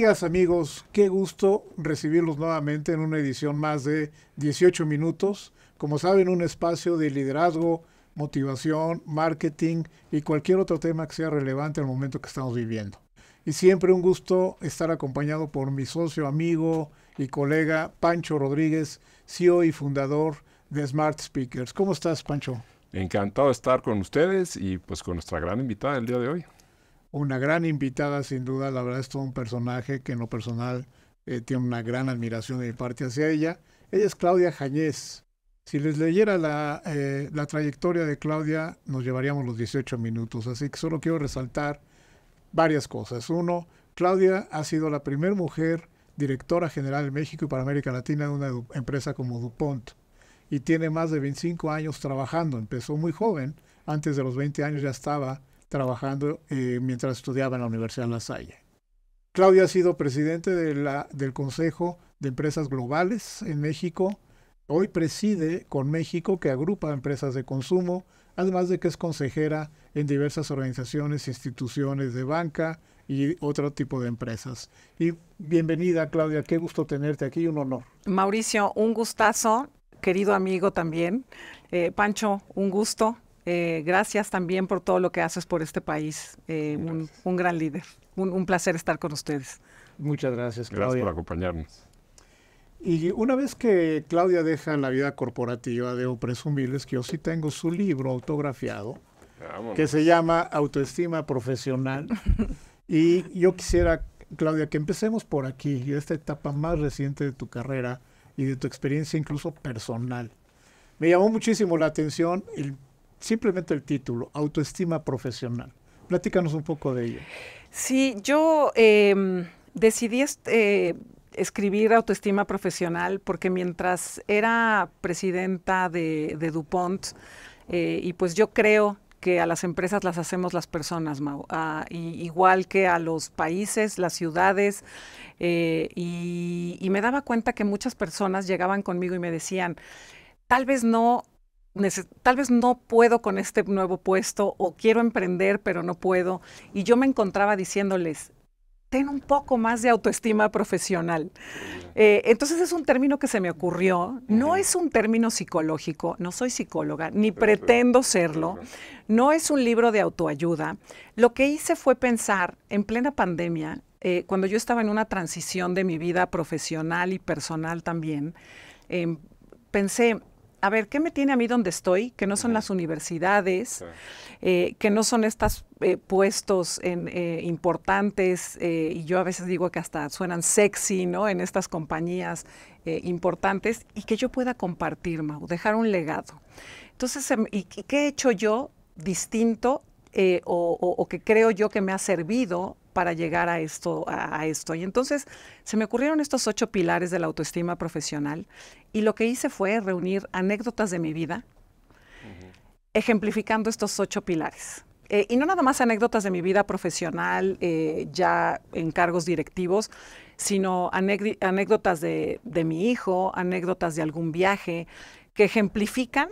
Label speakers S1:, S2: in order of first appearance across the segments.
S1: Amigas, amigos, qué gusto recibirlos nuevamente en una edición más de 18 minutos. Como saben, un espacio de liderazgo, motivación, marketing y cualquier otro tema que sea relevante al momento que estamos viviendo. Y siempre un gusto estar acompañado por mi socio, amigo y colega Pancho Rodríguez, CEO y fundador de Smart Speakers. ¿Cómo estás, Pancho?
S2: Encantado de estar con ustedes y pues con nuestra gran invitada el día de hoy.
S1: Una gran invitada, sin duda, la verdad es todo un personaje que en lo personal eh, tiene una gran admiración de mi parte hacia ella. Ella es Claudia Jañez. Si les leyera la, eh, la trayectoria de Claudia, nos llevaríamos los 18 minutos, así que solo quiero resaltar varias cosas. Uno, Claudia ha sido la primera mujer directora general en México y para América Latina de una empresa como DuPont y tiene más de 25 años trabajando. Empezó muy joven, antes de los 20 años ya estaba trabajando eh, mientras estudiaba en la Universidad de La Salle. Claudia ha sido presidente del Consejo de Empresas Globales en México. Hoy preside con México, que agrupa empresas de consumo, además de que es consejera en diversas organizaciones, instituciones de banca y otro tipo de empresas. Y bienvenida, Claudia, qué gusto tenerte aquí, un honor.
S3: Mauricio, un gustazo querido amigo también. Eh, Pancho, un gusto. Eh, gracias también por todo lo que haces por este país. Eh, un, gran líder. Un, placer estar con ustedes.
S1: Muchas gracias,
S2: Claudia. Gracias por acompañarnos.
S1: Y una vez que Claudia deja la vida corporativa, debo presumirles que yo sí tengo su libro autografiado, que se llama Autoestima Profesional. y yo quisiera, Claudia, que empecemos por aquí, esta etapa más reciente de tu carrera y de tu experiencia incluso personal. Me llamó muchísimo la atención el, simplemente el título, Autoestima Profesional. Platícanos un poco de ello.
S3: Sí, yo em, decidí eh, escribir autoestima profesional porque mientras era presidenta de, DuPont, eh, y pues yo creo que a las empresas las hacemos las personas, ah, igual que a los países, las ciudades, eh, y, me daba cuenta que muchas personas llegaban conmigo y me decían, tal vez no tal vez no puedo con este nuevo puesto o quiero emprender pero no puedo. Y yo me encontraba diciéndoles, ten un poco más de autoestima profesional. Eh, entonces es un término que se me ocurrió. No es un término psicológico, no soy psicóloga, ni pretendo serlo. No es un libro de autoayuda. Lo que hice fue pensar en plena pandemia eh, cuando yo estaba en una transición de mi vida profesional y personal también, em, pensé, a ver, ¿qué me tiene a mí donde estoy? Que no son las universidades, eh, que no son estos eh, puestos importantes, y yo a veces digo que hasta suenan sexy, ¿no? En estas compañías importantes, y que yo pueda compartir, Mau, dejar un legado. Entonces, em, ¿y qué he hecho yo distinto o, que creo yo que me ha servido para llegar a esto, a, esto. Y entonces se me ocurrieron estos ocho pilares de la autoestima profesional y lo que hice fue reunir anécdotas de mi vida, ejemplificando estos ocho pilares. Eh, y no nada más anécdotas de mi vida profesional, eh, ya en cargos directivos, sino anécdotas de, mi hijo, anécdotas de algún viaje, que ejemplifican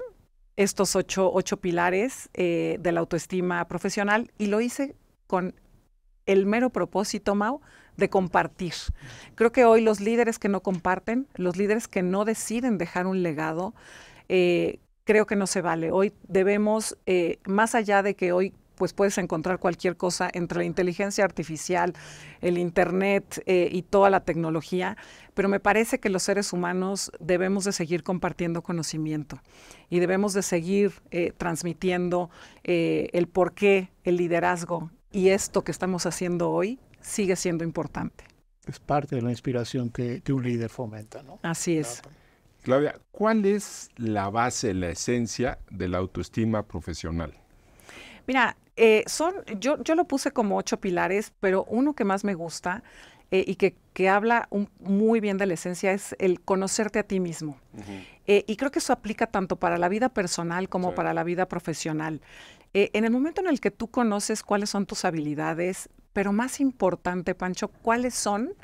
S3: estos ocho, ocho pilares eh, de la autoestima profesional. Y lo hice con el mero propósito, Mau, de compartir. Creo que hoy los líderes que no comparten, los líderes que no deciden dejar un legado, eh, creo que no se vale. Hoy debemos, eh, más allá de que hoy pues puedes encontrar cualquier cosa entre la inteligencia artificial, el Internet eh, y toda la tecnología, pero me parece que los seres humanos debemos de seguir compartiendo conocimiento y debemos de seguir transmitiendo el porqué, el liderazgo y esto que estamos haciendo hoy sigue siendo importante.
S1: Es parte de la inspiración que, un líder fomenta, ¿no?
S3: Así es.
S2: Claudia, ¿cuál es la base, la esencia de la autoestima profesional?
S3: Mira, eh, son, yo, yo lo puse como ocho pilares, pero uno que más me gusta eh, y que, que habla muy bien de la esencia es el conocerte a ti mismo. Eh, y creo que eso aplica tanto para la vida personal como para la vida profesional. Eh, en el momento en el que tú conoces cuáles son tus habilidades, pero más importante, Pancho, cuáles son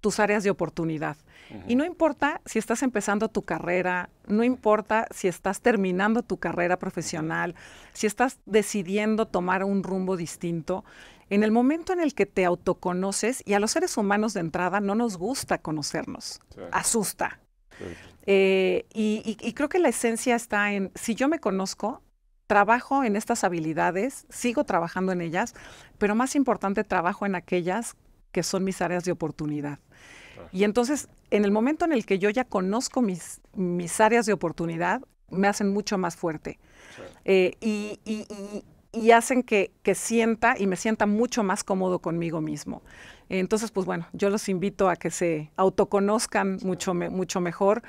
S3: tus áreas de oportunidad. Y no importa si estás empezando tu carrera, no importa si estás terminando tu carrera profesional, si estás decidiendo tomar un rumbo distinto, en el momento en el que te autoconoces, y a los seres humanos de entrada no nos gusta conocernos, asusta. Eh, y, creo que la esencia está en, si yo me conozco, trabajo en estas habilidades, sigo trabajando en ellas, pero más importante, trabajo en aquellas que son mis áreas de oportunidad. Y entonces, en el momento en el que yo ya conozco mis, mis áreas de oportunidad, me hacen mucho más fuerte. Eh, y, y hacen que, que, sienta y me sienta mucho más cómodo conmigo mismo. Entonces, pues bueno, yo los invito a que se autoconozcan mucho, mucho mejor.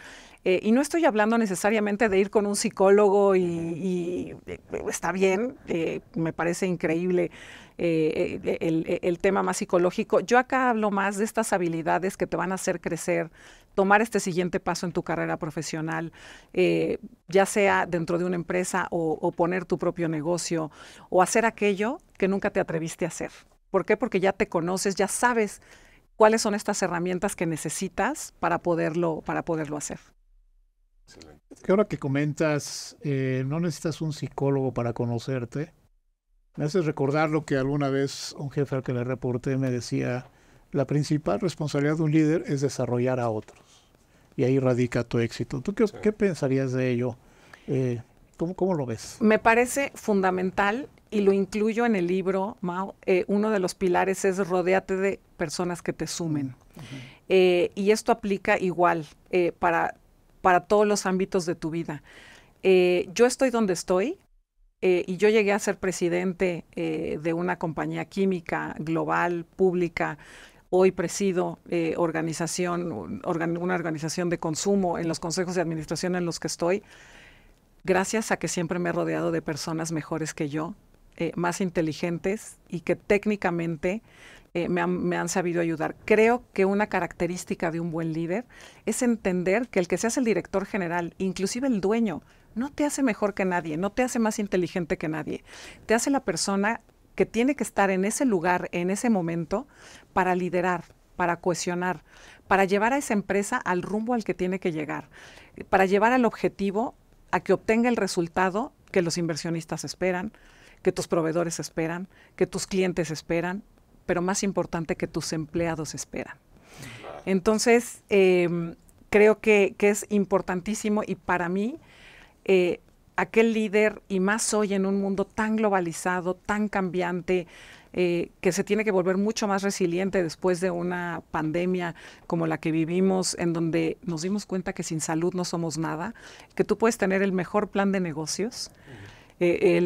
S3: Eh, y no estoy hablando necesariamente de ir con un psicólogo y, eh, está bien, eh, me parece increíble el, el, tema más psicológico. Yo acá hablo más de estas habilidades que te van a hacer crecer, tomar este siguiente paso en tu carrera profesional, eh, ya sea dentro de una empresa o, poner tu propio negocio o hacer aquello que nunca te atreviste a hacer. ¿Por qué? Porque ya te conoces, ya sabes cuáles son estas herramientas que necesitas para poderlo, para poderlo hacer.
S1: Que ahora que comentas, eh, no necesitas un psicólogo para conocerte. Me haces recordar lo que alguna vez un jefe al que le reporté me decía, la principal responsabilidad de un líder es desarrollar a otros y ahí radica tu éxito. ¿Tú qué, pensarías de ello? Eh, ¿cómo, lo ves?
S3: Me parece fundamental y lo incluyo en el libro, Mao. Eh, uno de los pilares es rodeate de personas que te sumen. Eh, y esto aplica igual para, para todos los ámbitos de tu vida. yo estoy donde estoy, y yo llegué a ser presidente de una compañía química global, pública, Hoy presido eh, organización, una organización de consumo en los consejos de administración en los que estoy, gracias a que siempre me he rodeado de personas mejores que yo, eh, más inteligentes y que técnicamente eh, me, han, me, han, sabido ayudar. Creo que una característica de un buen líder es entender que el que seas el director general, inclusive el dueño, no te hace mejor que nadie, no te hace más inteligente que nadie, te hace la persona que tiene que estar en ese lugar, en ese momento, para liderar, para cohesionar, para llevar a esa empresa al rumbo al que tiene que llegar, para llevar al objetivo a que obtenga el resultado que los inversionistas esperan, que tus proveedores esperan, que tus clientes esperan, pero más importante que tus empleados esperan. Entonces, em, creo que, es importantísimo y para mí eh, aquel líder, y más hoy en un mundo tan globalizado, tan cambiante, eh, que se tiene que volver mucho más resiliente después de una pandemia como la que vivimos, en donde nos dimos cuenta que sin salud no somos nada, que tú puedes tener el mejor plan de negocios, eh,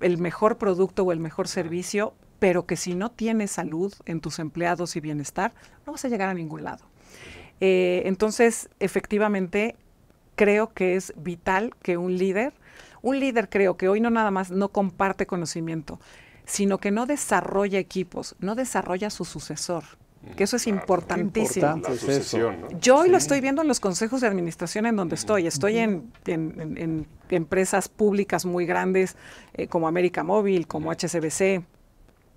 S3: el, mejor producto o el mejor servicio, pero que si no tienes salud en tus empleados y bienestar, no vas a llegar a ningún lado. Eh, entonces, efectivamente, creo que es vital que un líder, un líder creo que hoy no nada más no comparte conocimiento, sino que no desarrolla equipos, no desarrolla su sucesor que eso es importantísimo. Yo hoy lo estoy viendo en los consejos de administración en donde estoy. Estoy en, empresas públicas muy grandes eh, como América Móvil, como HCBC,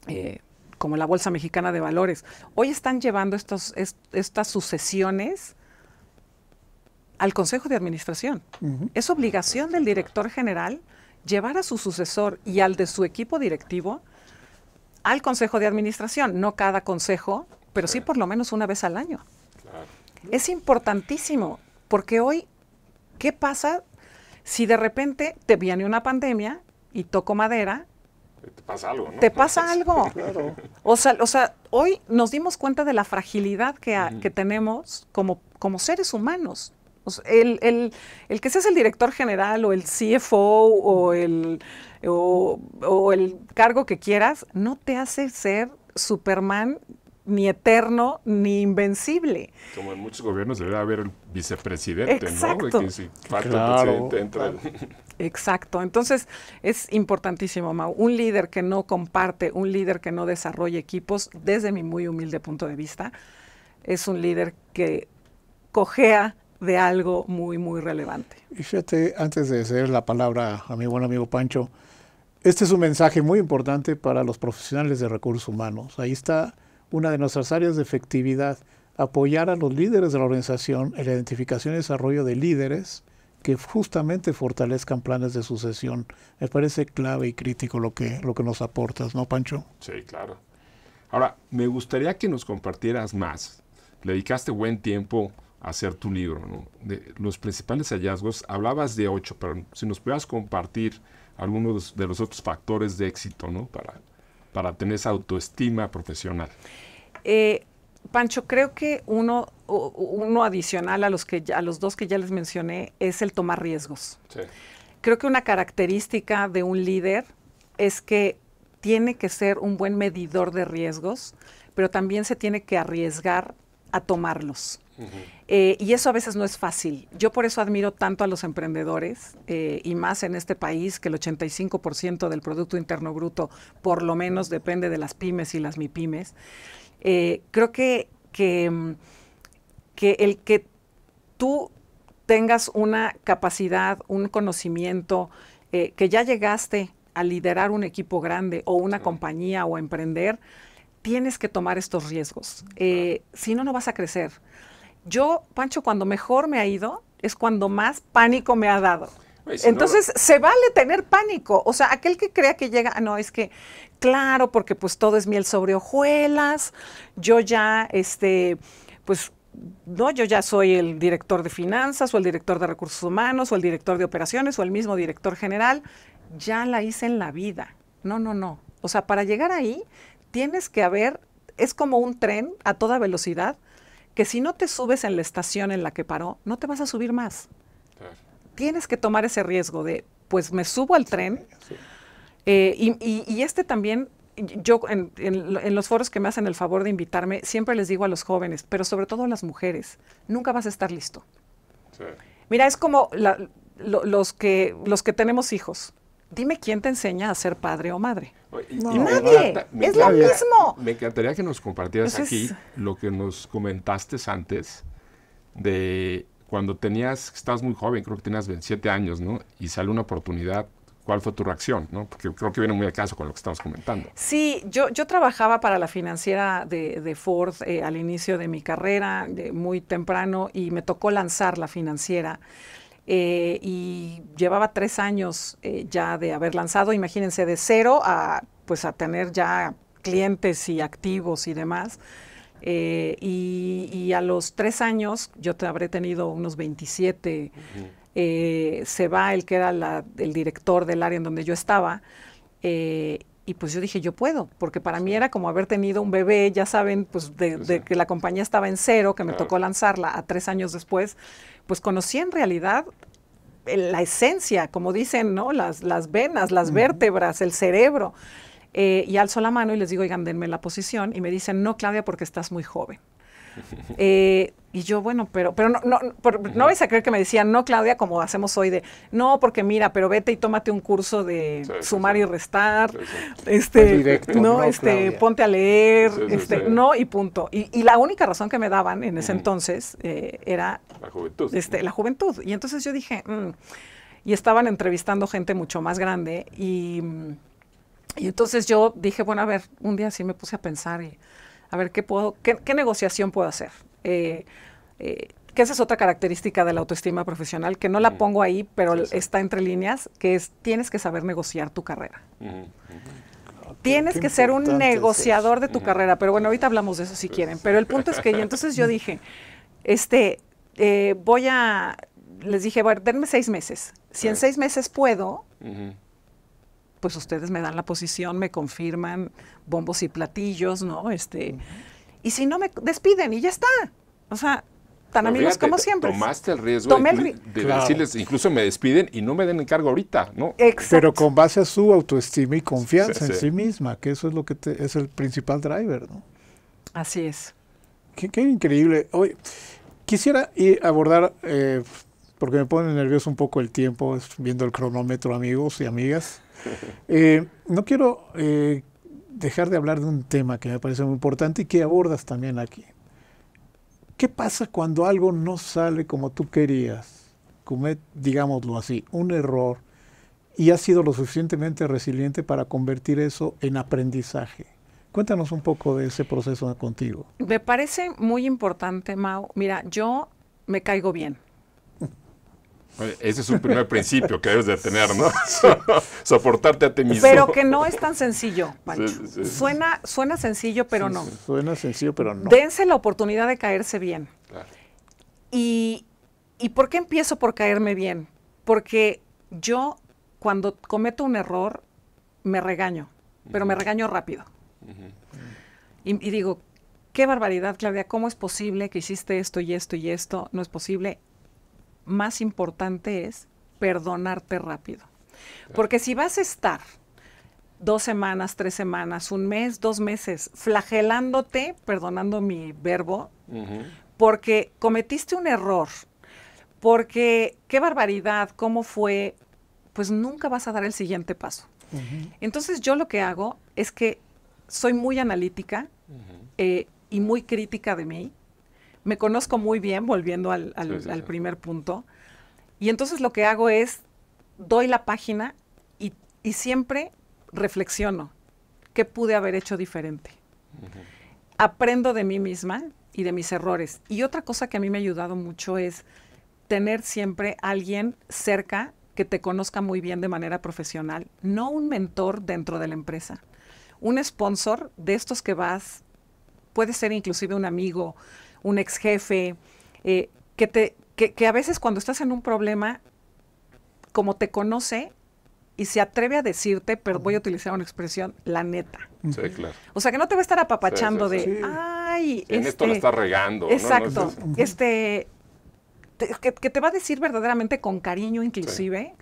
S3: eh, como la Bolsa Mexicana de Valores. Hoy están llevando estos, estas sucesiones al Consejo de Administración. Es obligación del director general llevar a su sucesor y al de su equipo directivo al Consejo de Administración, no cada consejo, pero sí por lo menos una vez al año. Es importantísimo, porque hoy, ¿qué pasa si de repente te viene una pandemia y toco madera?
S2: Te pasa algo, ¿no?
S3: Te pasa algo. O, sea, o sea, hoy nos dimos cuenta de la fragilidad que, que tenemos como, como seres humanos el, que seas el director general o el CFO o el, o, el cargo que quieras, no te hace ser Superman ni eterno ni invencible.
S2: Como en muchos gobiernos debería haber el vicepresidente,
S3: Exacto.
S2: ¿no? si falta el presidente,
S3: Exacto. Entonces es importantísimo, Mau. Un líder que no comparte, un líder que no desarrolla equipos, desde mi muy humilde punto de vista, es un líder que cojea de algo muy, muy relevante.
S1: Y fíjate, antes de ceder la palabra a mi buen amigo Pancho, este es un mensaje muy importante para los profesionales de recursos humanos. Ahí está una de nuestras áreas de efectividad. apoyar a los líderes de la organización en la identificación y desarrollo de líderes que justamente fortalezcan planes de sucesión. Me parece clave y crítico lo que, lo que nos aportas, ¿no, Pancho?
S2: Sí, claro. Ahora, me gustaría que nos compartieras más. Le dedicaste buen tiempo a hacer tu libro, ¿no? De los principales hallazgos, hablabas de ocho, pero si nos pudieras compartir algunos de los otros factores de éxito, ¿no? Para, para tener esa autoestima profesional.
S3: Eh, Pancho, creo que uno, uno adicional a los, que a los dos que ya les mencioné es el tomar riesgos. Creo que una característica de un líder es que tiene que ser un buen medidor de riesgos, pero también se tiene que arriesgar a tomarlos. Eh, y eso a veces no es fácil. Yo por eso admiro tanto a los emprendedores eh, y más en este país que el 85% del Producto Interno Bruto por lo menos depende de las pymes y las mipymes. Eh, creo que, que, que el que tú tengas una capacidad, un conocimiento, que ya llegaste a liderar un equipo grande o una compañía o emprender, tienes que tomar estos riesgos. si no, no vas a crecer. Yo, Pancho, cuando mejor me ha ido es cuando más pánico me ha dado. Entonces, se vale tener pánico. O sea, aquel que crea que llega, no, es que, claro, porque pues todo es miel sobre hojuelas. Yo ya, este, pues, no, yo ya soy el director de finanzas o el director de recursos humanos o el director de operaciones o el mismo director general. Ya la hice en la vida. No, no, no. O sea, para llegar ahí, tienes que haber, es como un tren a toda velocidad que si no te subes en la estación en la que paró, no te vas a subir más. Tienes que tomar ese riesgo de, pues me subo al tren. Eh, y, este también, yo en, los foros que me hacen el favor de invitarme, siempre les digo a los jóvenes, pero sobre todo a las mujeres, nunca vas a estar listo. Mira, es como los, que, los que tenemos hijos. Dime quién te enseña a ser padre o madre. Nadie. es lo mismo.
S2: Me encantaría que nos compartieras aquí lo que nos comentaste antes de cuando tenías, estabas muy joven, creo que tenías 27 años, ¿no? Y sale una oportunidad. ¿Cuál fue tu reacción? ¿no? Porque creo que viene muy a caso con lo que estamos comentando.
S3: Sí, yo, yo trabajaba para la financiera de, Ford eh, al inicio de mi carrera, muy temprano, y me tocó lanzar la financiera. Eh, y llevaba tres años eh, ya de haber lanzado, imagínense, de cero a, pues, a tener ya clientes y activos y demás. Eh, y, a los tres años, yo te habré tenido unos 27, se va el que era el director del área en donde yo estaba, y pues yo dije, yo puedo, porque para mí era como haber tenido un bebé, ya saben, pues de, que la compañía estaba en cero, que me tocó lanzarla a tres años después, pues conocí en realidad la esencia, como dicen, ¿no? Las, las venas, las vértebras, el cerebro. Eh, y alzo la mano y les digo, oigan, denme la posición. Y me dicen, no, Claudia, porque estás muy joven. Eh, y yo, bueno, pero, pero no, no, no vais a creer que me decían, no, Claudia, como hacemos hoy de, no, porque mira, pero vete y tómate un curso de sumar y restar, este, no, este, ponte a leer, este, no, y punto. Y, la única razón que me daban en ese entonces eh, era
S2: la juventud.
S3: Este, la juventud. Y entonces yo dije, mm", y estaban entrevistando gente mucho más grande y, y entonces yo dije, bueno, a ver, un día sí me puse a pensar y a ver qué puedo, qué, negociación puedo hacer. Eh, eh, que esa es otra característica de la autoestima profesional, que no la pongo ahí, pero está entre líneas, que es tienes que saber negociar tu carrera. Tienes que ser un negociador de tu carrera, pero bueno, ahorita hablamos de eso si quieren. Pero el punto es que y entonces yo dije, este, eh, voy a, les dije, bueno, denme seis meses. Si en seis meses puedo, pues ustedes me dan la posición, me confirman bombos y platillos, ¿no? Este, y si no me despiden y ya está. O sea, tan amigos como siempre.
S2: Tomaste el riesgo de, decirles, incluso me despiden y no me den encargo ahorita, ¿no?
S1: Pero con base a su autoestima y confianza en sí misma, que eso es lo que es el principal driver, ¿no?
S3: Así es.
S1: Qué, increíble. Hoy quisiera abordar, eh, porque me pone nervioso un poco el tiempo, viendo el cronómetro, amigos y amigas. Eh, no quiero eh, dejar de hablar de un tema que me parece muy importante y que abordas también aquí. ¿Qué pasa cuando algo no sale como tú querías? Comet, digámoslo así, un error y has sido lo suficientemente resiliente para convertir eso en aprendizaje. Cuéntanos un poco de ese proceso contigo.
S3: Me parece muy importante, Mau. Mira, yo me caigo bien.
S2: Ese es un primer principio que debes de tener, ¿no? Soportarte a ti mismo.
S3: Pero que no es tan sencillo, Pancho. Suena, suena sencillo, pero no.
S1: Suena sencillo, pero no.
S3: Dense la oportunidad de caerse bien. Y, ¿Y por qué empiezo por caerme bien? Porque yo, cuando cometo un error, me regaño, pero me regaño rápido. y, y digo, qué barbaridad, Claudia, ¿cómo es posible que hiciste esto y esto y esto? No es posible más importante es perdonarte rápido. Porque si vas a estar dos semanas, tres semanas, un mes, dos meses, flagelándote, perdonando mi verbo, porque cometiste un error, porque qué barbaridad, cómo fue, pues nunca vas a dar el siguiente paso. Entonces yo lo que hago es que soy muy analítica eh, y muy crítica de mí me conozco muy bien, volviendo al, primer punto. Y entonces lo que hago es, doy la página y, siempre reflexiono, ¿qué pude haber hecho diferente? Aprendo de mí misma y de mis errores. Y otra cosa que a mí me ha ayudado mucho es tener siempre alguien cerca que te conozca muy bien de manera profesional, no un mentor dentro de la empresa, un sponsor de estos que vas, puede ser inclusive un amigo, un ex jefe, eh, que, te, que, a veces cuando estás en un problema, como te conoce y se atreve a decirte, pero voy a utilizar una expresión, la neta.
S2: Sí, claro.
S3: O sea, que no te va a estar apapachando de, ay,
S2: en esto lo este está regando.
S3: Exacto. este, que, te va a decir verdaderamente con cariño inclusive,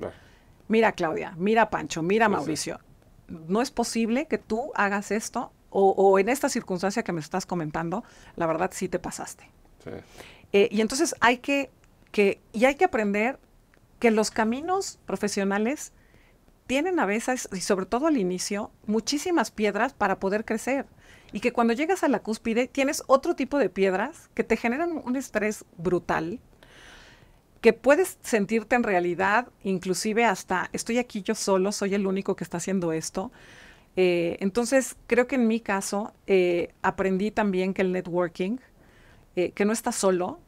S3: mira Claudia, mira Pancho, mira Mauricio, no es posible que tú hagas esto o, en esta circunstancia que me estás comentando, la verdad sí te pasaste. Eh, y entonces hay que, que, y hay que aprender que los caminos profesionales tienen a veces, y sobre todo al inicio, muchísimas piedras para poder crecer. Y que cuando llegas a la cúspide tienes otro tipo de piedras que te generan un estrés brutal, que puedes sentirte en realidad, inclusive hasta, estoy aquí yo solo, soy el único que está haciendo esto, eh, entonces, creo que en mi caso eh, aprendí también que el networking, eh, que no estás solo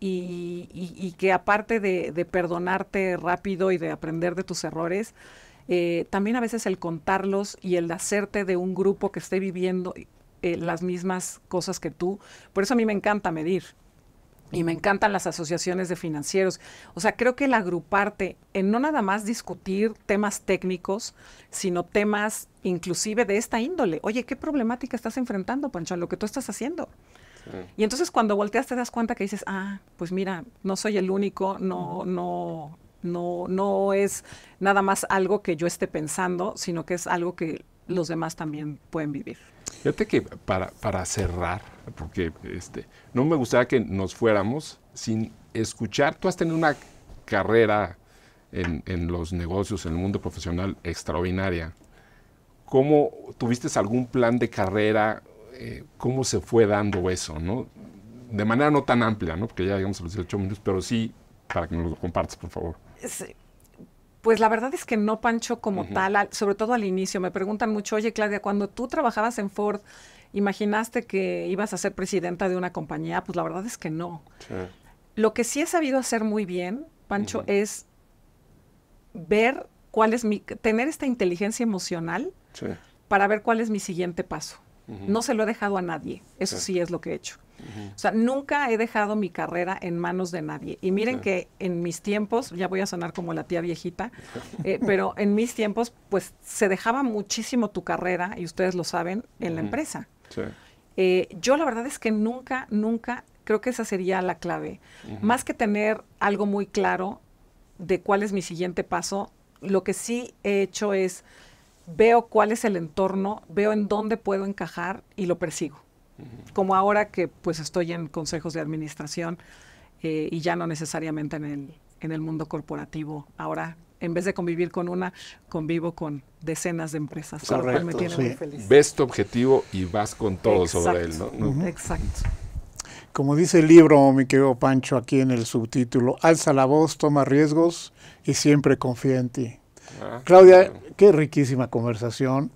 S3: y, que aparte de, perdonarte rápido y de aprender de tus errores, también a veces el contarlos y el hacerte de un grupo que esté viviendo las mismas cosas que tú. Por eso a mí me encanta medir. Y me encantan las asociaciones de financieros. O sea, creo que el agruparte en no nada más discutir temas técnicos, sino temas inclusive de esta índole. Oye, ¿qué problemática estás enfrentando, Pancho, en lo que tú estás haciendo? Y entonces cuando volteas te das cuenta que dices, ah, pues mira, no soy el único, no, no, no, no es nada más algo que yo esté pensando, sino que es algo que los demás también pueden vivir.
S2: Fíjate que para, para cerrar, porque este, no me gustaría que nos fuéramos sin escuchar, tú has tenido una carrera en, en los negocios, en el mundo profesional extraordinaria. ¿Cómo tuviste algún plan de carrera? Eh, ¿Cómo se fue dando eso? ¿no? De manera no tan amplia, ¿no? porque ya llegamos a los 18 minutos, pero sí para que nos lo compartas, por favor.
S3: Sí. Pues la verdad es que no, Pancho, como tal, sobre todo al inicio. Me preguntan mucho, oye, Claudia, cuando tú trabajabas en Ford, ¿imaginaste que ibas a ser presidenta de una compañía? Pues la verdad es que no. Lo que sí he sabido hacer muy bien, Pancho, es ver cuál es mi, tener esta inteligencia emocional para ver cuál es mi siguiente paso. No se lo he dejado a nadie, eso sí es lo que he hecho. O sea, nunca he dejado mi carrera en manos de nadie. Y miren que en mis tiempos, ya voy a sonar como la tía viejita, eh, pero en mis tiempos, pues se dejaba muchísimo tu carrera, y ustedes lo saben, en la empresa. Eh, yo la verdad es que nunca, nunca, creo que esa sería la clave. Más que tener algo muy claro de cuál es mi siguiente paso, lo que sí he hecho es veo cuál es el entorno, veo en dónde puedo encajar y lo persigo como ahora que pues estoy en consejos de administración eh, y ya no necesariamente en el, en el mundo corporativo. Ahora, en vez de convivir con una, convivo con decenas de empresas,
S2: Correcto, me tiene muy feliz. Ves tu objetivo y vas con todo sobre él, ¿no?
S3: Exacto.
S1: Como dice el libro, mi querido Pancho, aquí en el subtítulo, alza la voz, toma riesgos y siempre confía en ti. Ah, Claudia, qué riquísima conversación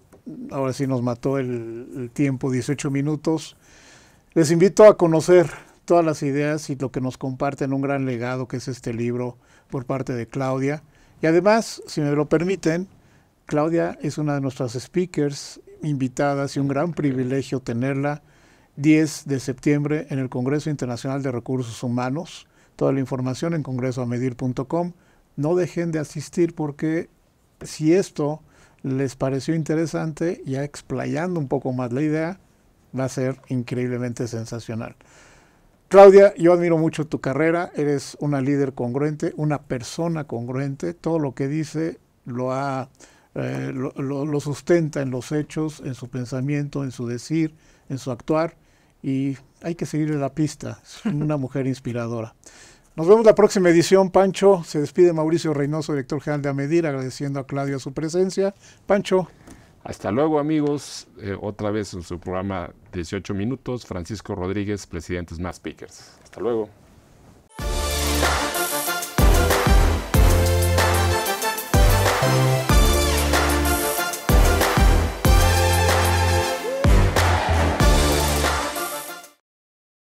S1: ahora sí nos mató el, el tiempo, 18 minutos. Les invito a conocer todas las ideas y lo que nos comparten un gran legado que es este libro por parte de Claudia. Y además, si me lo permiten, Claudia es una de nuestras speakers invitadas y un gran privilegio tenerla 10 de septiembre en el Congreso Internacional de Recursos Humanos. Toda la información en congresoamedir.com. No dejen de asistir porque si esto les pareció interesante, ya explayando un poco más la idea, va a ser increíblemente sensacional. Claudia, yo admiro mucho tu carrera, eres una líder congruente, una persona congruente, todo lo que dice lo, ha, eh, lo, lo, lo, sustenta en los hechos, en su pensamiento, en su decir, en su actuar, y hay que seguirle la pista, es una mujer inspiradora. Nos vemos la próxima edición, Pancho. Se despide Mauricio Reynoso, director general de Amedir, agradeciendo a Claudia su presencia. Pancho.
S2: Hasta luego, amigos. Eh, otra vez en su programa 18 minutos. Francisco Rodríguez, presidente Smart Speakers. Hasta luego.